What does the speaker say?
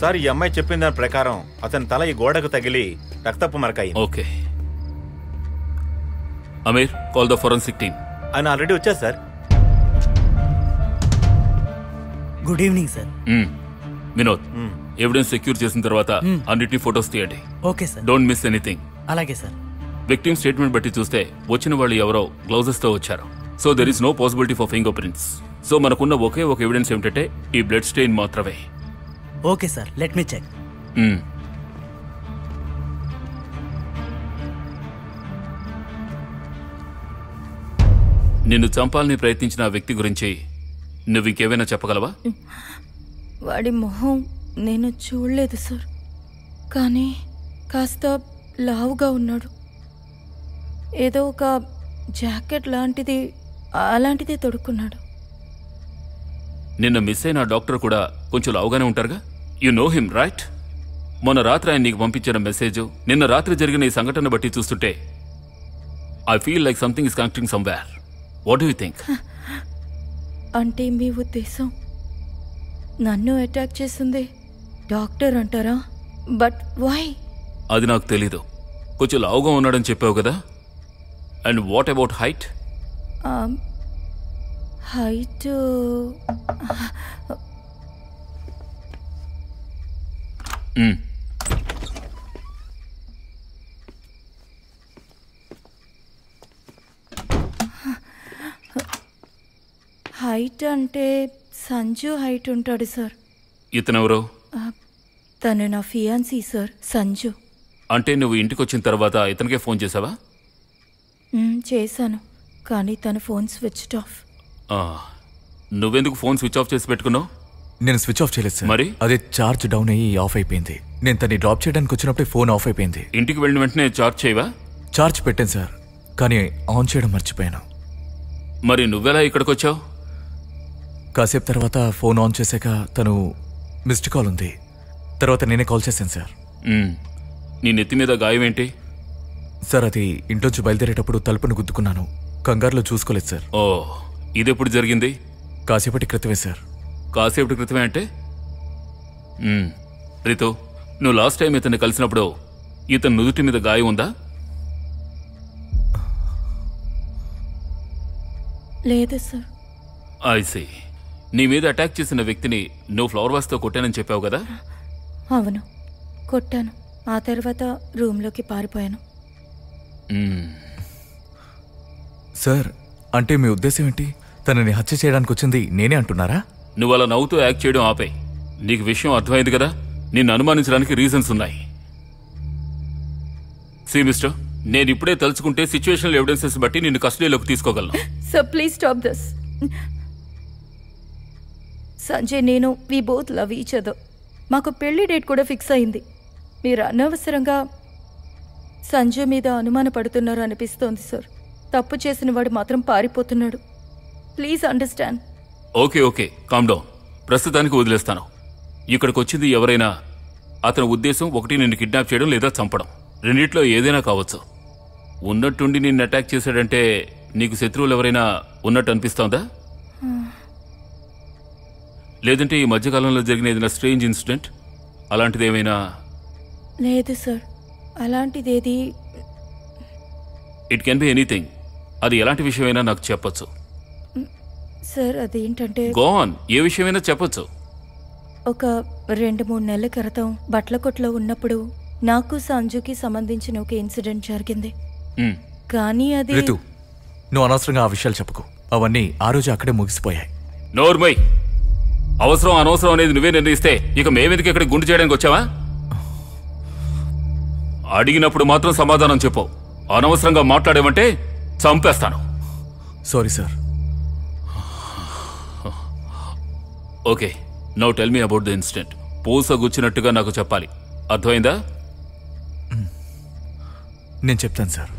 Sir ఈ అమ్మాయి చెప్పిన దాని ప్రకారం అతని తల ఈ గోడకు తగిలి రక్తపు మరక okay. Ameer call the forensic team ఆయన ఆల్రెడీ వచ్చారు sir. Good evening sir. Vinod evidence secure చేసిన తర్వాత. అన్నిటిని ఫొటోస్ తీయండి. Okay sir. Don't miss anything అలాగే సార్. విక్టిమ్ స్టేట్మెంట్ బట్టి చూస్తే వచ్చిన వాళ్ళు ఎవరో గ్లౌజెస్తో వచ్చారు. So there is no possibility for fingerprints so మనకున్న ఒకే ఒక ఎవిడెన్స్ ఏమిటంటే ఈ బ్లడ్ స్టెయిన్ మాత్రమే. Okay sir let me check. నిన్ను చంపాలని ప్రయత్నించిన ఆ వ్యక్తి గురించి నువ్వు ఇంకేమైనా చెప్పగలవా? వాడి మొహం నేను చూడలేదు సార్. కానీ కాస్త లావుగా ఉన్నాడు. ఏదో ఒక జాకెట్ లాంటిది అలాంటిదే తొడుక్కున్నాడు. నిన్న మిస్ అయిన డాక్టర్ కూడా కొంచెం లావుగానే ఉంటారుగా? యు నో హిమ్ రైట్ మొన్న రాత్రి ఆయన నీకు పంపించిన మెసేజ్ నిన్న రాత్రి జరిగిన ఈ సంఘటన బట్టి చూస్తుంటే I feel like something is connecting somewhere what do you think అంటే మీ ఉద్దేశం. నన్ను అటాక్ చేసింది డాక్టర్ అంటారా? బట్ వై అది నాకు తెలీదు. కొంచెం లావుగా ఉన్నాడని చెప్పావు కదా? And what about height height. Height అంటే సంజు హైట్ ఉంటాడు సార్. ఇతనెవరో? తను నా ఫియాన్సీ సార్ సంజు. అంటే నువ్వు ఇంటికి వచ్చిన తర్వాత ఇతనికే ఫోన్ చేసావా? చేశాను కానీ తన ఫోన్ స్విచ్డ్ ఆఫ్. నువ్వెందుకు ఫోన్ స్విచ్ ఆఫ్ చేసి పెట్టుకున్నావు? నేను స్విచ్ ఆఫ్ చేయలేదు సార్. మరి? అదే చార్జ్ డౌన్ అయ్యి ఆఫ్ అయిపోయింది. నేను తన్ని డ్రాప్ చేయడానికి వచ్చినప్పుడే ఫోన్ ఆఫ్ అయిపోయింది. ఇంటికి వెళ్ళిన వెంటనే చార్జ్ చేయవా? చార్జ్ పెట్టాను సార్ కానీ ఆన్ చేయడం మర్చిపోయాను. మరి నువ్వెలా ఇక్కడికి వచ్చావు కాసేపు తర్వాత ఫోన్ ఆన్ చేశాక తను మిస్డ్ కాల్ ఉంది. తర్వాత నేనే కాల్ చేశాను సార్. నీ నెత్తి మీద గాయం ఏంటి? సార్ అది ఇంట్లోంచి బయలుదేరేటప్పుడు తలుపును గుద్దుకున్నాను. కంగారులో చూసుకోలేదు సార్. ఓ ఇదెప్పుడు జరిగింది? కాసేపటి క్రితమే సార్. కాసేపటి క్రితమే అంటే? రితు నువ్వు లాస్ట్ టైం ఇతన్ని కలిసినప్పుడు ఇతను నుదుటి మీద గాయం ఉందా? లేదు సార్. ఐసి నీ మీద అటాక్ చేసిన వ్యక్తిని నువ్వు ఫ్లవర్ వాస్తో కొట్టానని చెప్పావు కదా? అవును. కొట్టాను. ఆ తర్వాత రూమ్లోకి పారిపోయాను. సార్ అంటే మీ ఉద్దేశం ఏంటి? తనని హత్య చేయడానికి వచ్చింది నేనే అంటున్నారా? నువ్వు అలా నవ్వుతూ యాక్ట్ చేయడం ఆపే. నీకు విషయం అర్థమైంది కదా? నిన్ను అనుమానించడానికి రీజన్స్ ఉన్నాయి. సి మిస్టర్ నేను ఇప్పుడే తలుచుకుంటే సిచ్యువేషనల్ ఎవిడెన్సెస్ బట్టి నిన్ను కస్టడీలోకి తీసుకోగలను. Sir please stop this Sanjay నేను we both love each other మాకు పెళ్ళి డేట్ కూడా ఫిక్స్ అయింది. మీరు అనవసరంగా సంజయ్ మీద అనుమానపడుతున్నారు అనిపిస్తోంది సార్ తప్పు చేసిన వాడు మాత్రం పారిపోతున్నాడు. Please understand. Okay okay calm down ప్రస్తుతానికి వదిలేస్తాను. ఇక్కడికి వచ్చింది ఎవరైనా అతని ఉద్దేశం ఒకటి నిన్ను కిడ్నాప్ చేయడం లేదా చంపడం. రెండిట్లో ఏదైనా కావచ్చు. ఉన్నట్టుండి నిన్ను అటాక్ చేశాడంటే నీకు శత్రువులు ఎవరైనా ఉన్నట్టు అనిపిస్తోందా? లేదంటే ఈ మధ్యకాలంలో జరిగిన ఏదైనా స్ట్రేంజ్ ఇన్సిడెంట్ అలాంటిది ఏమైనా లేదు సార్ అలాంటిదేది ఇట్ కెన్ బి ఎనీథింగ్ అది ఎలాంటి విషయమైనా నాకు చెప్పొచ్చు. సార్ అదేంటంటే గోన్ ఏ విషయమైనా చెప్పొచ్చు. ఒక రెండు మూడు నెలల క్రితం బట్టల కొట్లో ఉన్నప్పుడు నాకు సంజుకి సంబంధించిన ఒక ఇన్సిడెంట్ జరిగింది. కానీ అది రితు నువ్వు అనవసరంగా ఆ విషయాలు చెప్పుకో. అవన్నీ ఆ రోజు అక్కడే ముగిసిపోయాయి. నోర్మై అవసరం అనవసరం అనేది నువ్వే నిర్ణయిస్తే ఇక మేమెందుకు ఇక్కడ గుండు చేయడానికి వచ్చావా? అడిగినప్పుడు మాత్రం సమాధానం చెప్పు. అనవసరంగా మాట్లాడేవంటే చంపేస్తాను. Sorry sir okay now tell me about the incident పూస గుచ్చినట్టుగా నాకు చెప్పాలి. అర్థమైందా? నేను చెప్తాను సార్.